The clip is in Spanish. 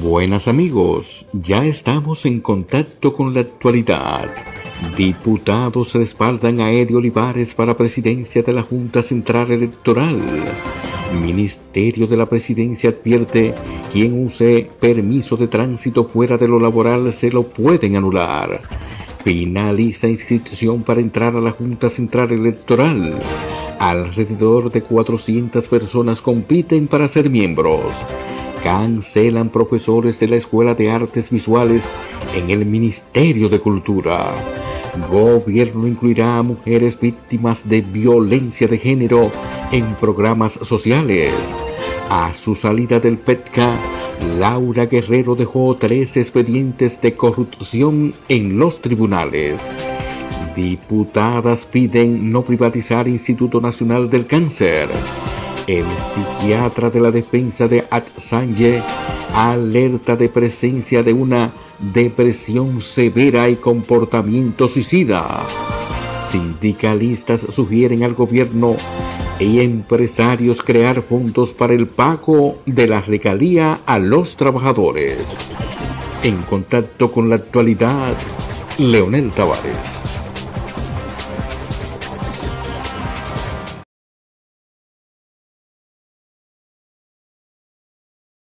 Buenas amigos, ya estamos en contacto con la actualidad. Diputados respaldan a Eddie Olivares para presidencia de la Junta Central Electoral. Ministerio de la Presidencia advierte quien use permiso de tránsito fuera de lo laboral se lo pueden anular. Finaliza inscripción para entrar a la Junta Central Electoral. Alrededor de 400 personas compiten para ser miembros. Cancelan profesores de la Escuela de Artes Visuales en el Ministerio de Cultura. Gobierno incluirá a mujeres víctimas de violencia de género en programas sociales. A su salida del PETCA, Laura Guerrero dejó tres expedientes de corrupción en los tribunales. Diputadas piden no privatizar Instituto Nacional del Cáncer. El psiquiatra de la defensa de Assange alerta de presencia de una depresión severa y comportamiento suicida. Sindicalistas sugieren al gobierno y empresarios crear fondos para el pago de la regalía a los trabajadores. En contacto con la actualidad, Leonel Tavares.